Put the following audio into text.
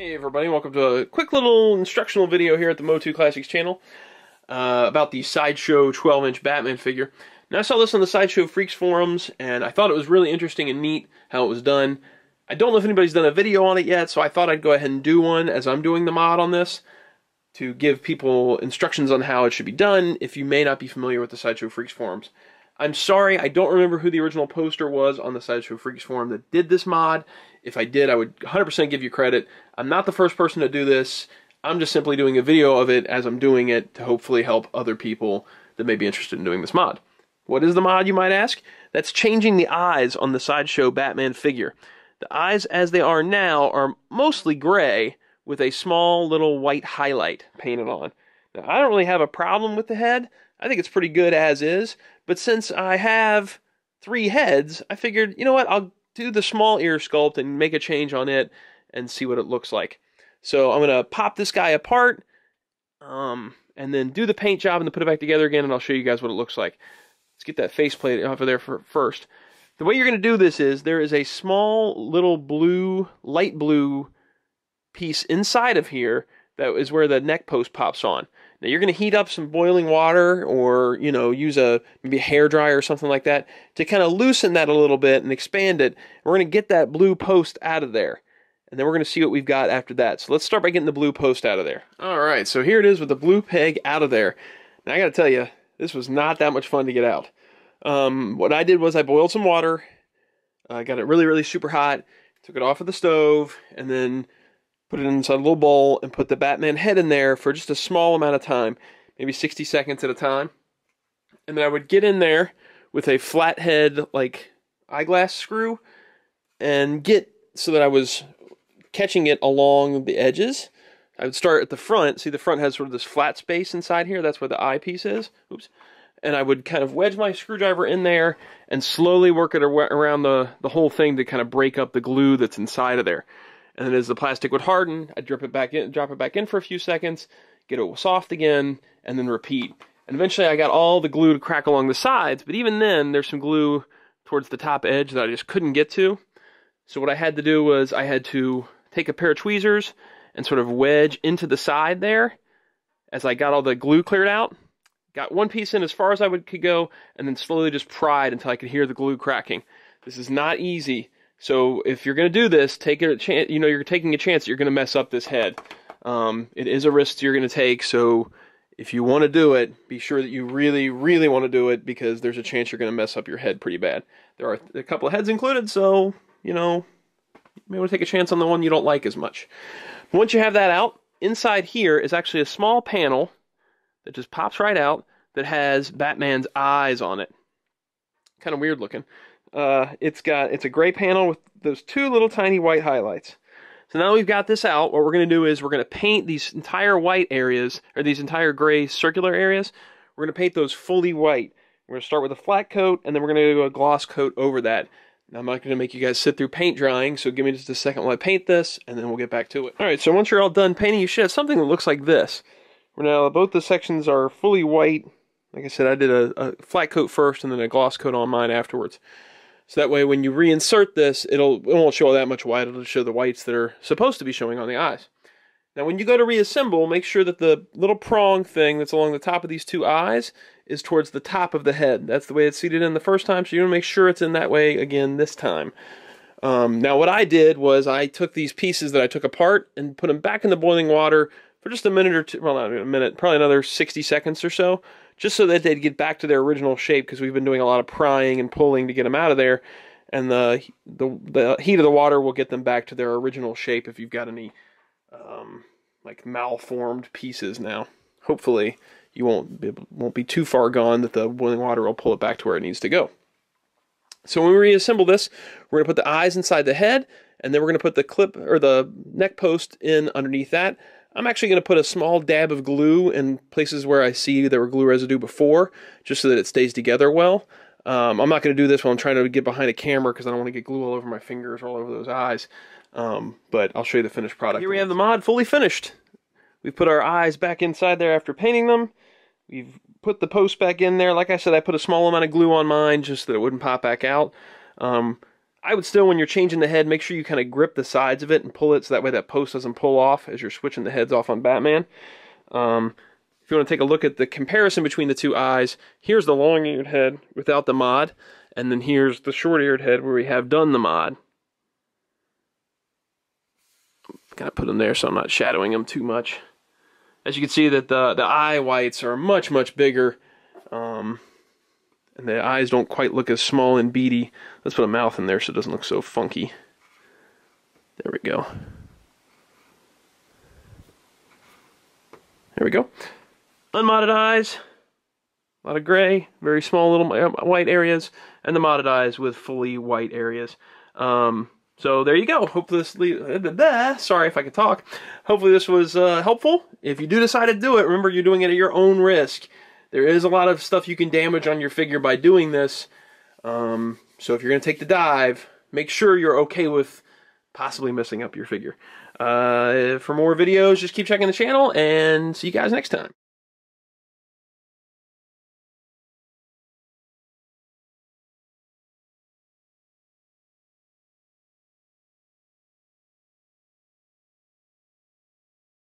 Hey everybody, welcome to a quick little instructional video here at the Motu Classics channel uh, about the Sideshow 12-inch Batman figure. Now I saw this on the Sideshow Freaks forums, and I thought it was really interesting and neat how it was done. I don't know if anybody's done a video on it yet, so I thought I'd go ahead and do one as I'm doing the mod on this to give people instructions on how it should be done if you may not be familiar with the Sideshow Freaks forums. I'm sorry, I don't remember who the original poster was on the Sideshow Freaks forum that did this mod. If I did, I would 100% give you credit. I'm not the first person to do this. I'm just simply doing a video of it as I'm doing it to hopefully help other people that may be interested in doing this mod. What is the mod, you might ask? That's changing the eyes on the Sideshow Batman figure. The eyes as they are now are mostly gray with a small little white highlight painted on. Now, I don't really have a problem with the head. I think it's pretty good as is. But since I have three heads, I figured, you know what, I'll do the small ear sculpt and make a change on it and see what it looks like. So I'm going to pop this guy apart um, and then do the paint job and then put it back together again and I'll show you guys what it looks like. Let's get that faceplate off of there for, first. The way you're going to do this is there is a small little blue, light blue piece inside of here that is where the neck post pops on. Now you're going to heat up some boiling water or, you know, use a maybe a hair dryer or something like that to kind of loosen that a little bit and expand it. And We're going to get that blue post out of there. And then we're going to see what we've got after that. So let's start by getting the blue post out of there. All right, so here it is with the blue peg out of there. Now I got to tell you, this was not that much fun to get out. Um, what I did was I boiled some water. I got it really, really super hot. Took it off of the stove and then put it inside a little bowl, and put the Batman head in there for just a small amount of time, maybe 60 seconds at a time. And then I would get in there with a flathead, like eyeglass screw, and get so that I was catching it along the edges. I would start at the front. See, the front has sort of this flat space inside here. That's where the eyepiece is. Oops. And I would kind of wedge my screwdriver in there and slowly work it around the, the whole thing to kind of break up the glue that's inside of there. And then as the plastic would harden, I'd drip it back in, drop it back in for a few seconds, get it soft again, and then repeat. And eventually I got all the glue to crack along the sides, but even then there's some glue towards the top edge that I just couldn't get to. So what I had to do was I had to take a pair of tweezers and sort of wedge into the side there as I got all the glue cleared out. Got one piece in as far as I would, could go, and then slowly just pried until I could hear the glue cracking. This is not easy, so if you're going to do this, take a chance. You know, you're taking a chance that you're going to mess up this head. Um, it is a risk you're going to take. So if you want to do it, be sure that you really, really want to do it because there's a chance you're going to mess up your head pretty bad. There are a couple of heads included, so you know, you may want to take a chance on the one you don't like as much. Once you have that out, inside here is actually a small panel that just pops right out that has Batman's eyes on it. Kind of weird looking. Uh, it's got it's a gray panel with those two little tiny white highlights. So now we've got this out, what we're going to do is we're going to paint these entire white areas, or these entire gray circular areas, we're going to paint those fully white. We're going to start with a flat coat, and then we're going to do a gloss coat over that. Now I'm not going to make you guys sit through paint drying, so give me just a second while I paint this, and then we'll get back to it. Alright, so once you're all done painting, you should have something that looks like this. Now both the sections are fully white. Like I said, I did a, a flat coat first, and then a gloss coat on mine afterwards. So that way when you reinsert this, it'll, it won't show that much white. It'll show the whites that are supposed to be showing on the eyes. Now when you go to reassemble, make sure that the little prong thing that's along the top of these two eyes is towards the top of the head. That's the way it's seated in the first time, so you want to make sure it's in that way again this time. Um, now what I did was I took these pieces that I took apart and put them back in the boiling water for just a minute or two, well not a minute, probably another 60 seconds or so, just so that they'd get back to their original shape because we've been doing a lot of prying and pulling to get them out of there. And the, the, the heat of the water will get them back to their original shape if you've got any um, like malformed pieces now. Hopefully you won't be, won't be too far gone that the boiling water will pull it back to where it needs to go. So when we reassemble this, we're going to put the eyes inside the head, and then we're going to put the clip or the neck post in underneath that. I'm actually going to put a small dab of glue in places where I see there were glue residue before, just so that it stays together well. Um, I'm not going to do this while I'm trying to get behind a camera because I don't want to get glue all over my fingers or all over those eyes. Um, but I'll show you the finished product. Here we have the mod fully finished. We've put our eyes back inside there after painting them. We've put the post back in there. Like I said, I put a small amount of glue on mine just so that it wouldn't pop back out. Um, I would still, when you're changing the head, make sure you kind of grip the sides of it and pull it so that way that post doesn't pull off as you're switching the heads off on Batman. Um, if you want to take a look at the comparison between the two eyes, here's the long-eared head without the mod, and then here's the short-eared head where we have done the mod. Gotta put them there so I'm not shadowing them too much. As you can see that the, the eye whites are much, much bigger. Um, and the eyes don't quite look as small and beady. Let's put a mouth in there so it doesn't look so funky. There we go. There we go. Unmodded eyes, a lot of gray, very small little uh, white areas, and the modded eyes with fully white areas. Um, so there you go. Hopefully this, sorry if I could talk. Hopefully this was uh, helpful. If you do decide to do it, remember you're doing it at your own risk. There is a lot of stuff you can damage on your figure by doing this. Um, so if you're going to take the dive, make sure you're okay with possibly messing up your figure. Uh, for more videos, just keep checking the channel and see you guys next time.